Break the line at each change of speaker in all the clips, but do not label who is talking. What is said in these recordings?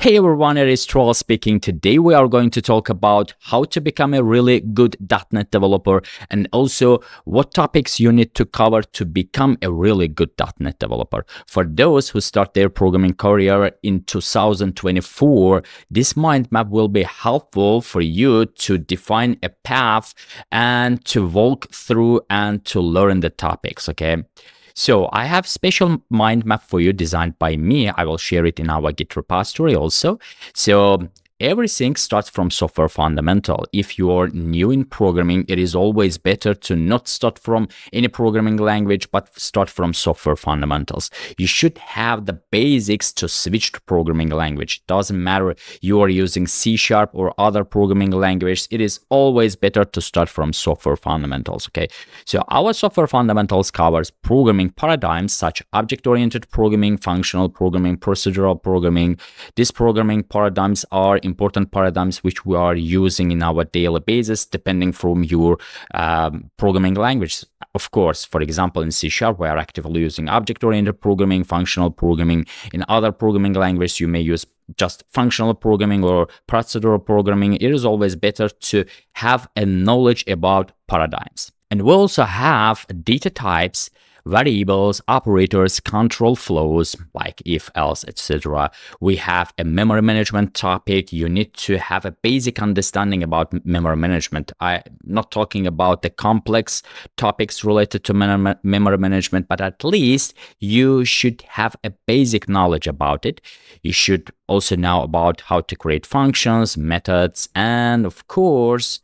Hey everyone, it is Tural speaking. Today we are going to talk about how to become a really good .NET developer and also what topics you need to cover to become a really good .NET developer. For those who start their programming career in 2024, this mind map will be helpful for you to define a path and to walk through and to learn the topics, okay? So I have special mind map for you designed by me. I will share it in our Git repository also. So Everything starts from software fundamental. If you are new in programming, it is always better to not start from any programming language, but start from software fundamentals. You should have the basics to switch to programming language. It doesn't matter you are using C Sharp or other programming language. It is always better to start from software fundamentals. Okay. So our software fundamentals covers programming paradigms such object-oriented programming, functional programming, procedural programming. These programming paradigms are important paradigms which we are using in our daily basis, depending from your um, programming language. Of course, for example, in C Sharp, we are actively using object-oriented programming, functional programming. In other programming languages, you may use just functional programming or procedural programming. It is always better to have a knowledge about paradigms. And we also have data types variables, operators, control flows like if, else, etc. We have a memory management topic. You need to have a basic understanding about memory management. I'm not talking about the complex topics related to memory management, but at least you should have a basic knowledge about it. You should also know about how to create functions, methods, and of course,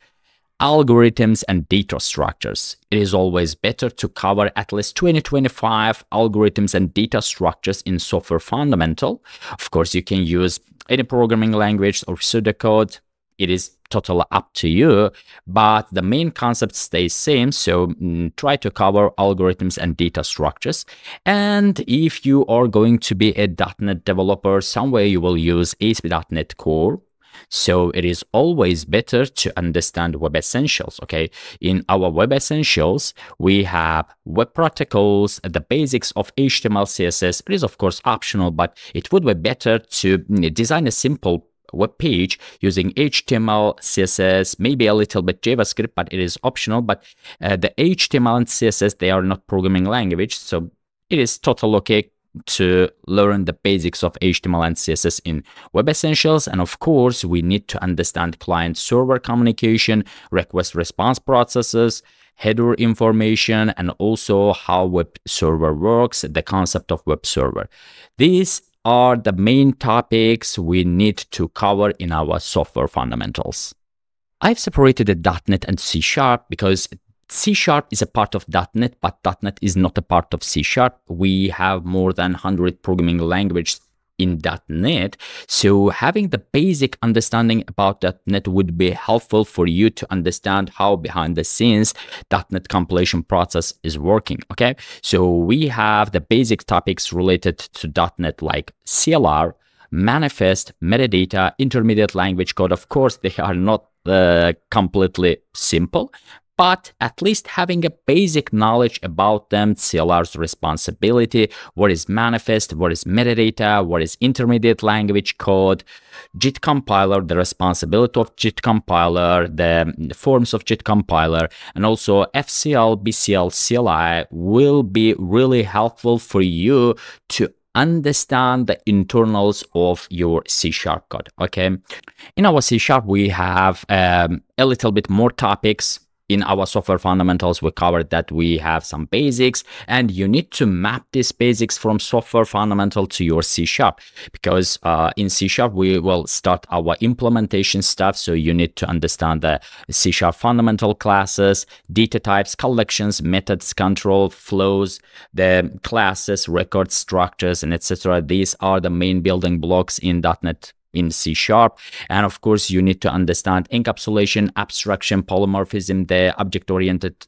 algorithms and data structures. It is always better to cover at least 2025 algorithms and data structures in software fundamental. Of course, you can use any programming language or pseudocode. It is totally up to you, but the main concept stays same. So mm, try to cover algorithms and data structures. And if you are going to be a .NET developer, somewhere you will use ASP.NET Core so it is always better to understand Web Essentials, okay? In our Web Essentials, we have web protocols, the basics of HTML, CSS. It is, of course, optional, but it would be better to mm, design a simple web page using HTML, CSS, maybe a little bit JavaScript, but it is optional. But uh, the HTML and CSS, they are not programming language, so it is total okay to learn the basics of HTML and CSS in Web Essentials. And of course, we need to understand client server communication, request response processes, header information, and also how web server works, the concept of web server. These are the main topics we need to cover in our software fundamentals. I've separated .NET and C Sharp because C Sharp is a part of .NET, but .NET is not a part of C Sharp. We have more than 100 programming languages in .NET, so having the basic understanding about .NET would be helpful for you to understand how behind the scenes .NET compilation process is working, okay? So we have the basic topics related to .NET like CLR, manifest, metadata, intermediate language code. Of course, they are not uh, completely simple, but at least having a basic knowledge about them, CLR's responsibility, what is manifest, what is metadata, what is intermediate language code, JIT compiler, the responsibility of JIT compiler, the forms of JIT compiler, and also FCL, BCL, CLI will be really helpful for you to understand the internals of your C sharp code. Okay. In our C sharp, we have um, a little bit more topics in our software fundamentals, we covered that we have some basics and you need to map these basics from software fundamental to your C sharp because uh, in C sharp, we will start our implementation stuff. So you need to understand the C sharp fundamental classes, data types, collections, methods, control flows, the classes, record structures, and etc. These are the main building blocks in .NET in C Sharp. And of course, you need to understand encapsulation, abstraction, polymorphism, the object-oriented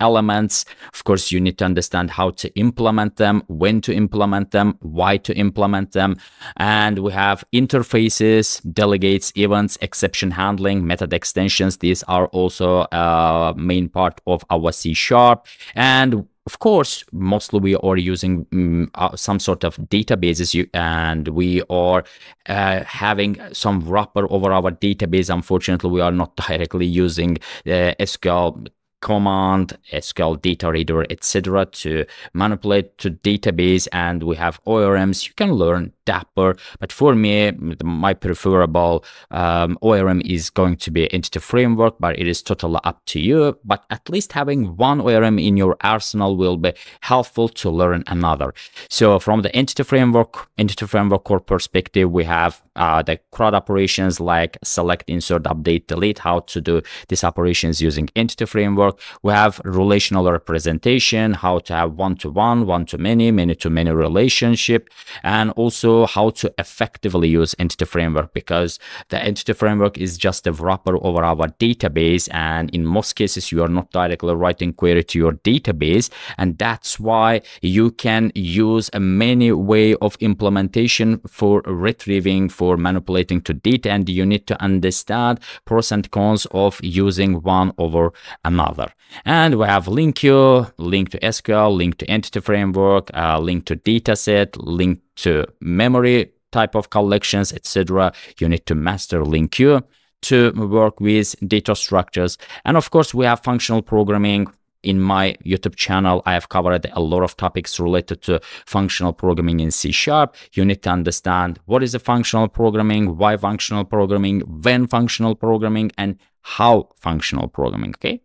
elements. Of course, you need to understand how to implement them, when to implement them, why to implement them. And we have interfaces, delegates, events, exception handling, method extensions. These are also a uh, main part of our C Sharp. And of course, mostly we are using um, uh, some sort of databases you, and we are uh, having some wrapper over our database. Unfortunately, we are not directly using uh, SQL command, SQL data reader, etc. to manipulate to database and we have ORMs. You can learn Dapper, but for me, my preferable um, ORM is going to be Entity Framework, but it is totally up to you. But at least having one ORM in your arsenal will be helpful to learn another. So from the Entity Framework, Entity Framework core perspective, we have uh, the CRUD operations like select, insert, update, delete, how to do these operations using Entity Framework. We have relational representation, how to have one-to-one, one-to-many, many-to-many relationship, and also how to effectively use Entity Framework because the Entity Framework is just a wrapper over our database. And in most cases, you are not directly writing query to your database. And that's why you can use a many way of implementation for retrieving, for manipulating to data and you need to understand pros and cons of using one over another. And we have link LINQ, link to SQL, LINQ to entity framework, uh, LINQ to dataset, LINQ to memory type of collections, etc. You need to master link LINQ to work with data structures. And of course, we have functional programming, in my YouTube channel, I have covered a lot of topics related to functional programming in C Sharp. You need to understand what is a functional programming, why functional programming, when functional programming, and how functional programming, okay?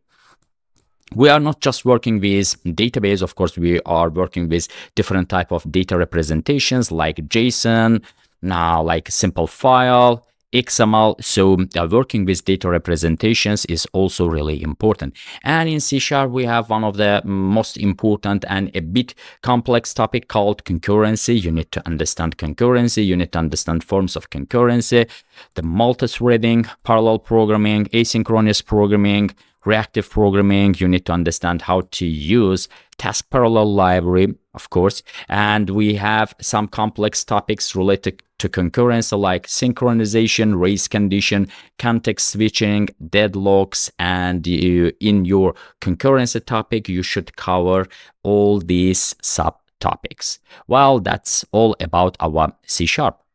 We are not just working with database of course we are working with different type of data representations like json now like simple file XML. So uh, working with data representations is also really important. And in C Sharp, we have one of the most important and a bit complex topic called concurrency. You need to understand concurrency. You need to understand forms of concurrency, the multi-threading, parallel programming, asynchronous programming, reactive programming, you need to understand how to use task parallel library, of course. And we have some complex topics related to concurrency like synchronization, race condition, context switching, deadlocks. And you, in your concurrency topic, you should cover all these subtopics. Well, that's all about our C Sharp.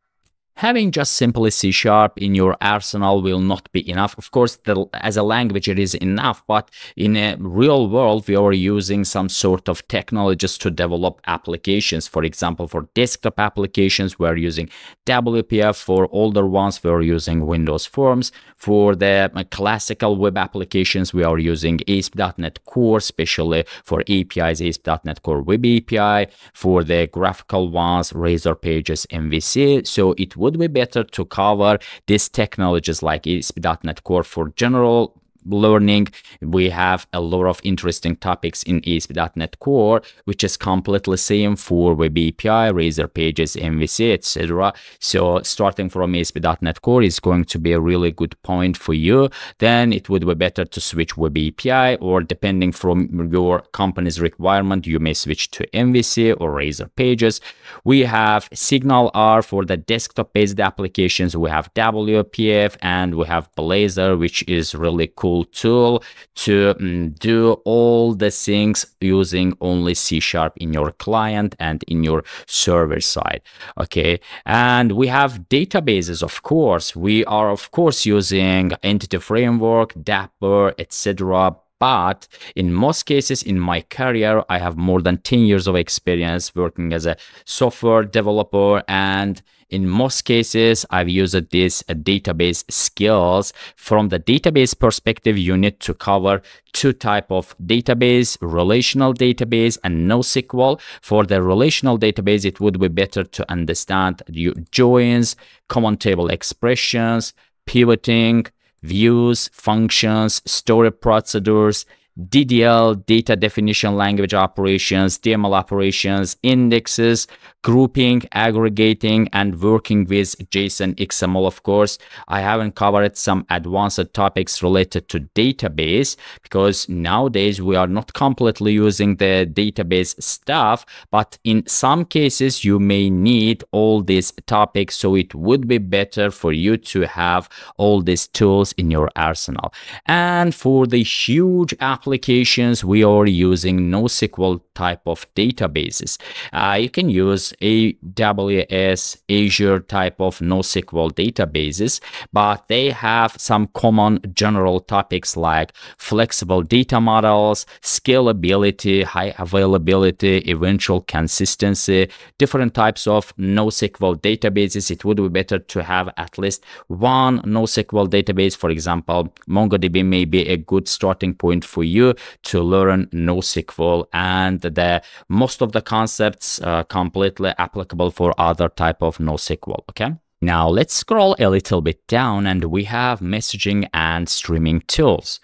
Having just simply C Sharp in your arsenal will not be enough. Of course, the, as a language, it is enough, but in a real world, we are using some sort of technologies to develop applications. For example, for desktop applications, we're using WPF. For older ones, we're using Windows Forms. For the uh, classical web applications, we are using ASP.NET Core, especially for APIs, ASP.NET Core Web API. For the graphical ones, Razor Pages, MVC. So it would be better to cover these technologies like ASP.NET Core for general learning. We have a lot of interesting topics in ASP.NET Core, which is completely same for Web API, Razor Pages, MVC, etc. So starting from ASP.NET Core is going to be a really good point for you. Then it would be better to switch Web API or depending from your company's requirement, you may switch to MVC or Razor Pages. We have SignalR for the desktop-based applications. We have WPF and we have Blazor, which is really cool tool to um, do all the things using only C sharp in your client and in your server side. Okay. And we have databases, of course. We are, of course, using Entity Framework, Dapper, etc but in most cases in my career i have more than 10 years of experience working as a software developer and in most cases i've used this uh, database skills. From the database perspective you need to cover two type of database relational database and nosql. For the relational database it would be better to understand your joins common table expressions pivoting views, functions, stored procedures, DDL, data definition language operations, DML operations, indexes, grouping, aggregating, and working with JSON XML, of course. I haven't covered some advanced topics related to database because nowadays we are not completely using the database stuff, but in some cases you may need all these topics. So it would be better for you to have all these tools in your arsenal. And for the huge applications, we are using NoSQL type of databases. Uh, you can use AWS, Azure type of NoSQL databases, but they have some common general topics like flexible data models, scalability, high availability, eventual consistency, different types of NoSQL databases. It would be better to have at least one NoSQL database. For example, MongoDB may be a good starting point for you to learn NoSQL and the most of the concepts uh, completely applicable for other type of NoSQL. Okay. Now let's scroll a little bit down and we have messaging and streaming tools.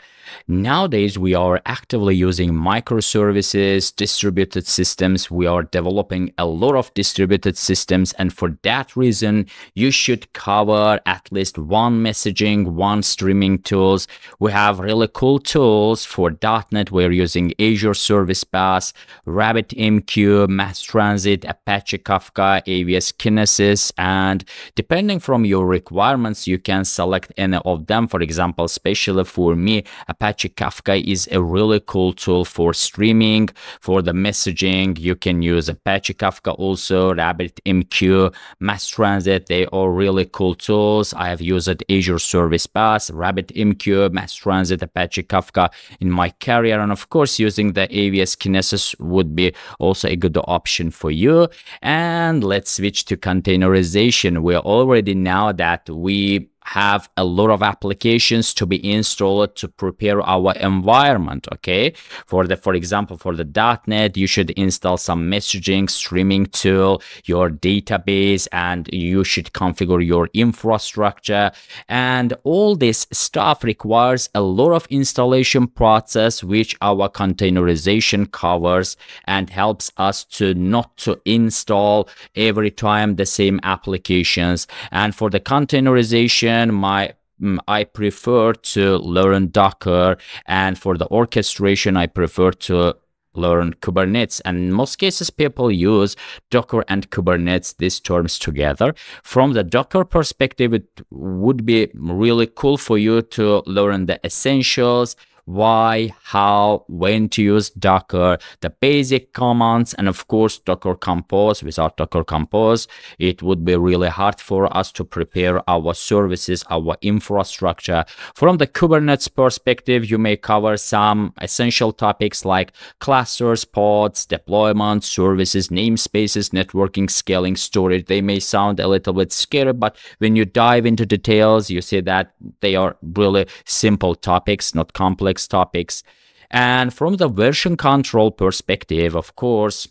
Nowadays, we are actively using microservices, distributed systems. We are developing a lot of distributed systems. And for that reason, you should cover at least one messaging, one streaming tools. We have really cool tools for .NET. We're using Azure Service Bus, RabbitMQ, MassTransit, Apache Kafka, AWS Kinesis. And depending from your requirements, you can select any of them. For example, especially for me, Apache Kafka is a really cool tool for streaming, for the messaging. You can use Apache Kafka also, RabbitMQ, MassTransit. They are really cool tools. I have used Azure Service Bus, RabbitMQ, MassTransit, Apache Kafka in my career. And of course, using the AWS Kinesis would be also a good option for you. And let's switch to containerization. We already know that we have a lot of applications to be installed to prepare our environment okay? For the for example for the .NET you should install some messaging streaming tool your database and you should configure your infrastructure. And all this stuff requires a lot of installation process which our containerization covers and helps us to not to install every time the same applications. And for the containerization my mm, I prefer to learn Docker, and for the orchestration, I prefer to learn Kubernetes. And in most cases, people use Docker and Kubernetes, these terms together. From the Docker perspective, it would be really cool for you to learn the essentials, why, how, when to use Docker, the basic commands, and of course, Docker Compose. Without Docker Compose, it would be really hard for us to prepare our services, our infrastructure. From the Kubernetes perspective, you may cover some essential topics like clusters, pods, deployment, services, namespaces, networking, scaling, storage. They may sound a little bit scary, but when you dive into details, you see that they are really simple topics, not complex complex topics. And from the version control perspective, of course,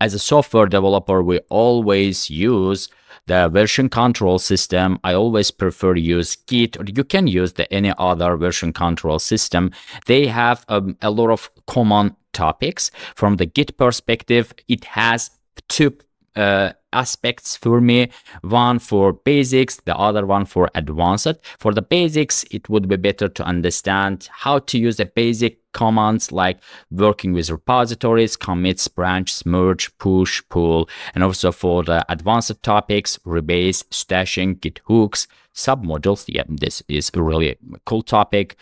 as a software developer, we always use the version control system. I always prefer to use Git, or you can use the any other version control system. They have um, a lot of common topics. From the Git perspective, it has two uh, aspects for me. One for basics the other one for advanced. For the basics it would be better to understand how to use the basic commands like working with repositories commits branch merge push pull and also for the advanced topics rebase stashing git hooks submodules. Yeah this is a really cool topic.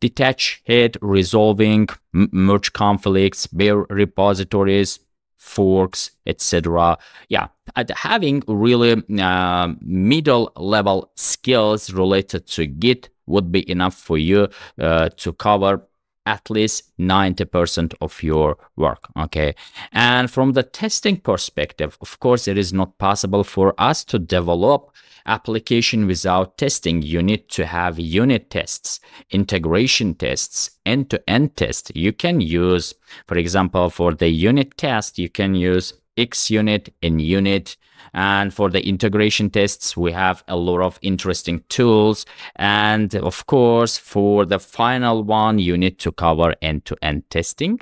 Detach head resolving merge conflicts bare repositories forks, etc. Yeah, having really uh, middle level skills related to Git would be enough for you uh, to cover at least 90% of your work okay? And from the testing perspective of course it is not possible for us to develop application without testing. You need to have unit tests integration tests end-to-end tests. You can use for example for the unit test you can use xunit NUnit. and for the integration tests, we have a lot of interesting tools. And of course, for the final one, you need to cover end-to-end -end testing.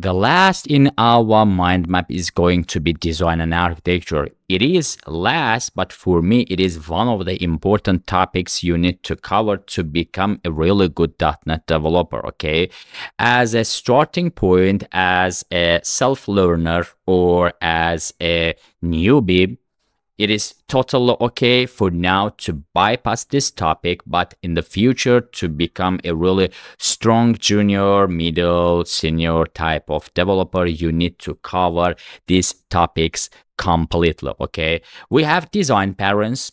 The last in our mind map is going to be design and architecture. It is last, but for me, it is one of the important topics you need to cover to become a really good .NET developer, okay? As a starting point, as a self-learner or as a newbie, it is totally okay for now to bypass this topic, but in the future to become a really strong junior, middle, senior type of developer, you need to cover these topics completely. Okay. We have design patterns.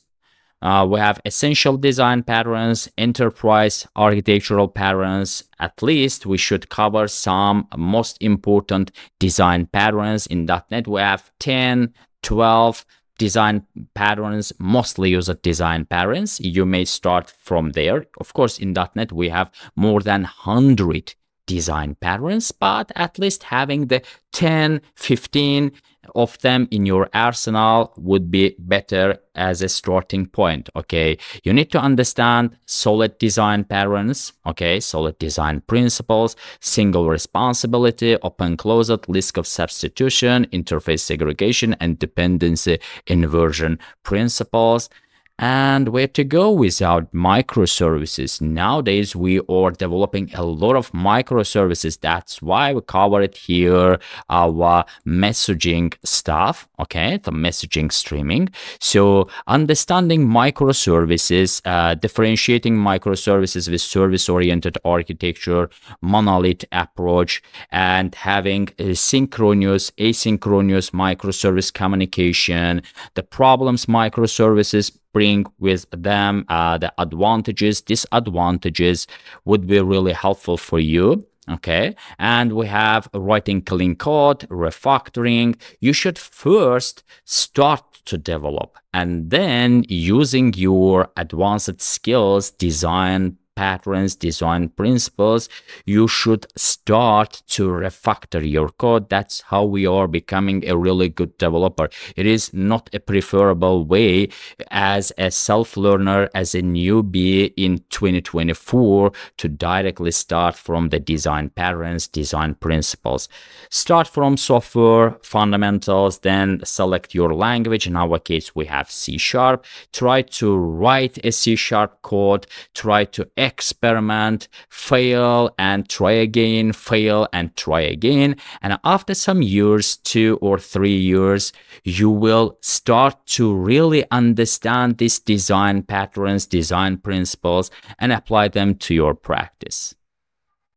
Uh, we have essential design patterns, enterprise architectural patterns. At least we should cover some most important design patterns in .NET. We have 10, 12, design patterns mostly use a design patterns. You may start from there. Of course in. Net we have more than 100 design patterns but at least having the 10 15 of them in your arsenal would be better as a starting point okay? You need to understand solid design patterns okay? Solid design principles single responsibility open closed list of substitution interface segregation and dependency inversion principles and where to go without microservices. Nowadays, we are developing a lot of microservices. That's why we cover it here, our messaging stuff, okay, the messaging streaming. So understanding microservices, uh, differentiating microservices with service-oriented architecture, monolith approach, and having synchronous, asynchronous microservice communication, the problems microservices bring with them uh, the advantages disadvantages would be really helpful for you okay? And we have writing clean code refactoring. You should first start to develop and then using your advanced skills design patterns, design principles, you should start to refactor your code. That's how we are becoming a really good developer. It is not a preferable way as a self-learner, as a newbie in 2024 to directly start from the design patterns, design principles. Start from software fundamentals, then select your language. In our case, we have C Sharp. Try to write a C Sharp code. Try to experiment, fail and try again, fail and try again. And after some years, two or three years, you will start to really understand these design patterns, design principles, and apply them to your practice.